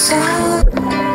sound.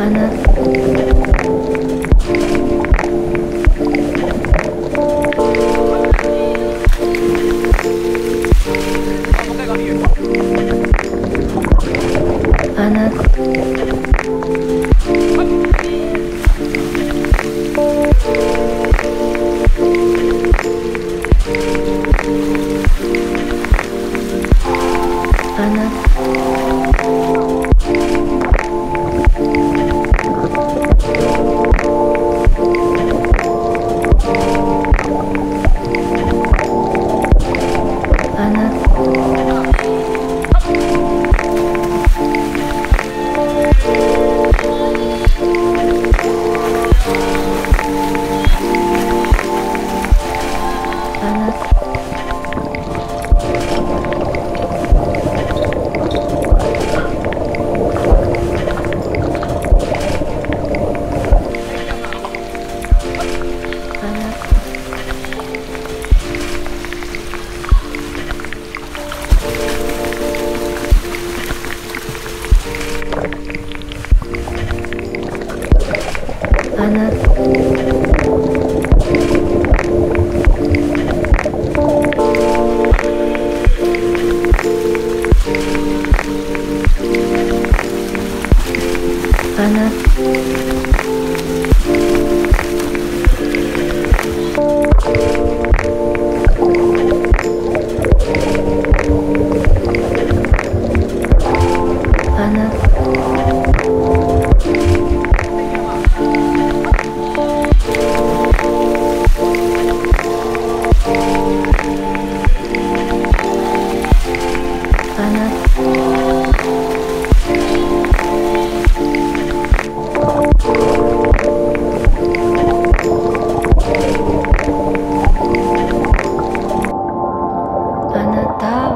많 았. 完了。た。